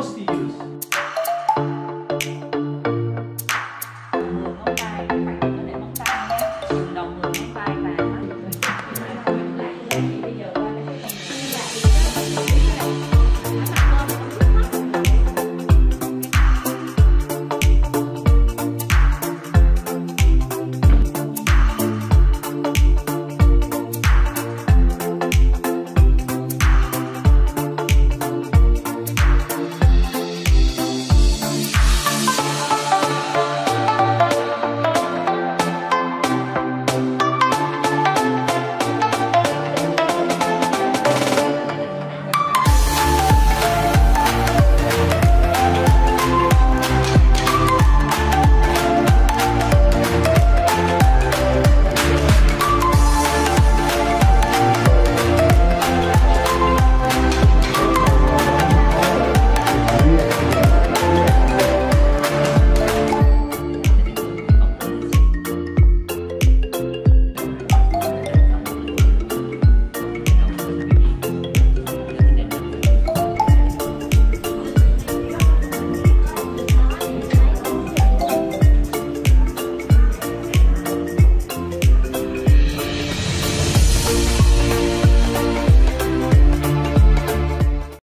Mosty.